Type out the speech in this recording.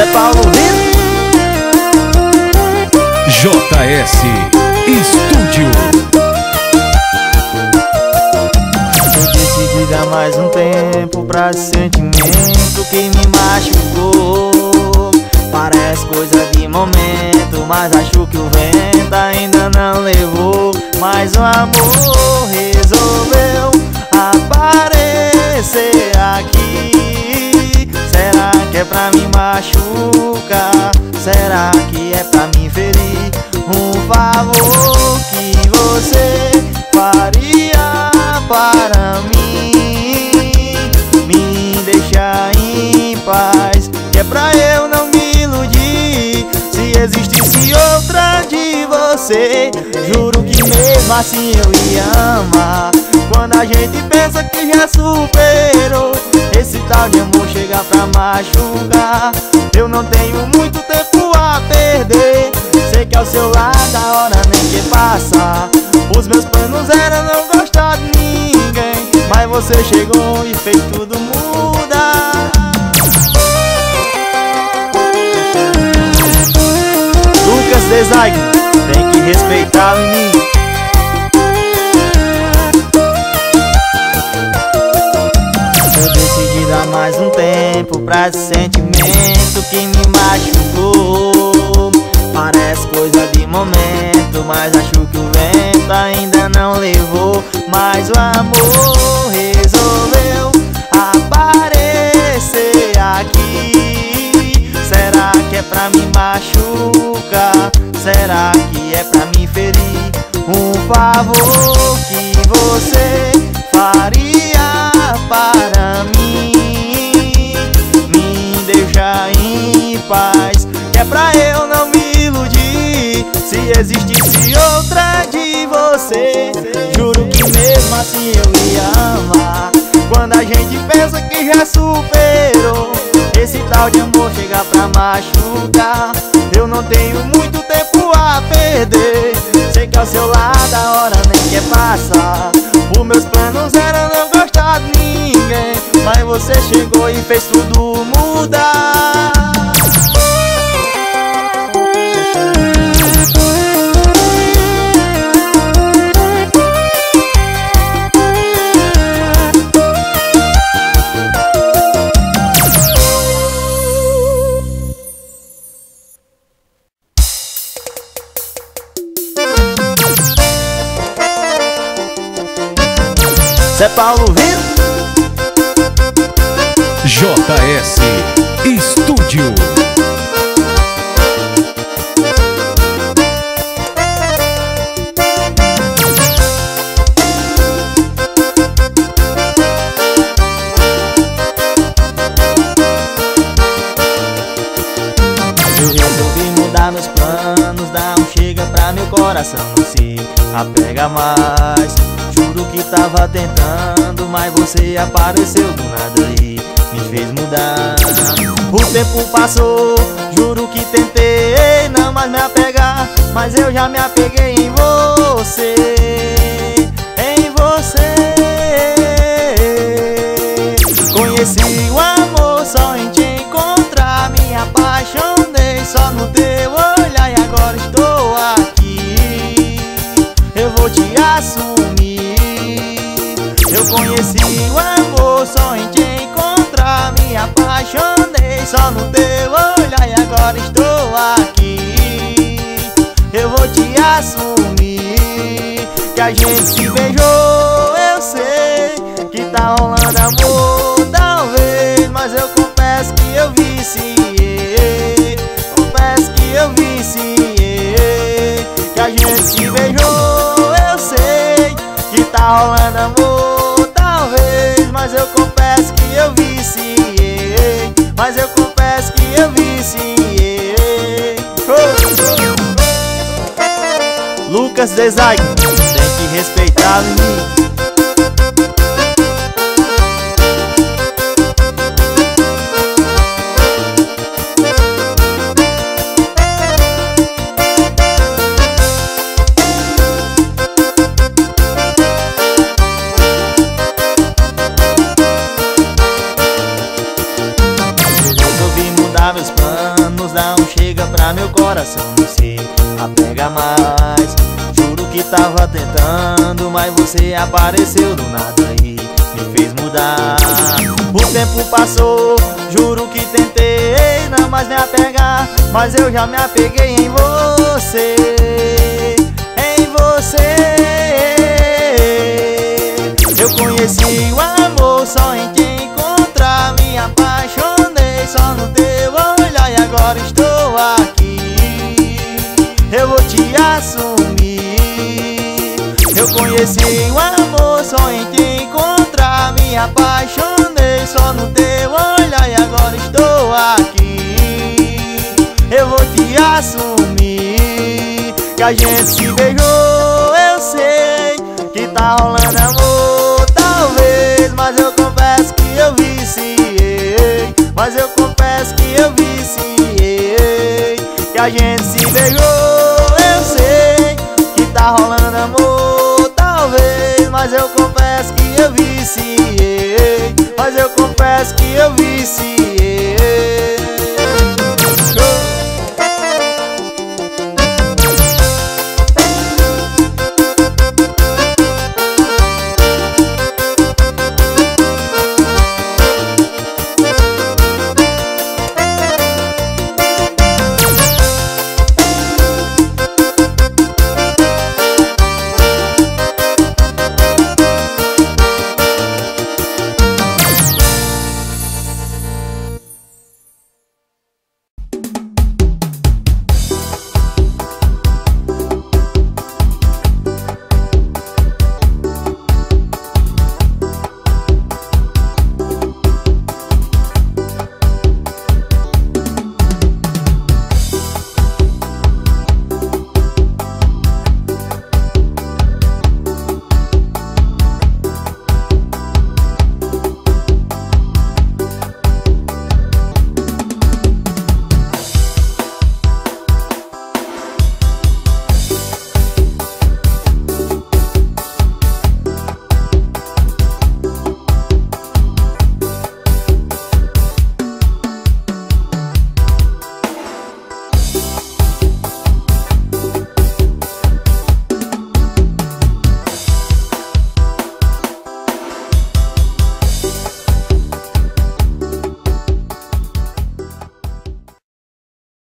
Zé Paulo. Lino JS Estúdio. Eu decidi dar mais um tempo pra esse sentimento que me machucou. Parece coisa de momento, mas acho que o vento ainda não levou. Mas o amor me machucar? Será que é pra me ferir? Um favor que você faria para mim Me deixar em paz Que é pra eu não me iludir Se existisse outra de você Juro que mesmo assim eu ia amar Quando a gente pensa que já superou Esse tal de amor chega pra machucar. Eu não tenho muito tempo a perder. Sei que ao seu lado a hora nem quer passar Os meus planos eram não gostar de ninguém. Mas você chegou e fez tudo mudar Lucas Design, tem que respeitar o menino pra sentimento que me machucou Parece coisa de momento, mas acho que o vento ainda não levou Mas o amor resolveu aparecer aqui Será que é pra me machucar? Será que é pra me ferir? Um favor que você faria para paz Que é pra eu não me iludir. Se existisse outra de você Juro que mesmo assim eu ia amar. Quando a gente pensa que já superou Esse tal de amor chega pra machucar. Eu não tenho muito tempo a perder. Sei que ao seu lado a hora nem quer passar. Os meus planos eram não gostar de ninguém Mas você chegou e fez tudo Zé Paulo Vitor JS Estúdio. Eu resolvi mudar meus planos Dar um chega pra meu coração. Não se apega mais Juro que tava tentando Mas você apareceu do nada e Me fez mudar. O tempo passou Juro que tentei Não mais me apegar Mas eu já me apeguei em você Em você. Conheci o amor só em te encontrar Me apaixonei só no teu olhar E agora estou aqui. Eu vou te assumir só no teu olhar E agora estou aqui. Eu vou te assumir Que a gente se beijou, eu sei Que tá rolando amor, Lucas Design, tem que respeitar o pra meu coração apega mais. Juro que tava tentando, mas você apareceu do nada e me fez mudar. O tempo passou, juro que tentei não mais me apegar Mas eu já me apeguei em você, vou te assumir. Eu conheci o amor só em te encontrar Me apaixonei só no teu olhar e agora estou aqui. Eu vou te assumir Que a gente se beijou, eu sei Que tá rolando amor, talvez Mas eu confesso que eu viciei. Mas eu confesso que eu viciei Que a gente se beijou, tá rolando amor, talvez Mas eu confesso que eu viciei. Mas eu confesso que eu viciei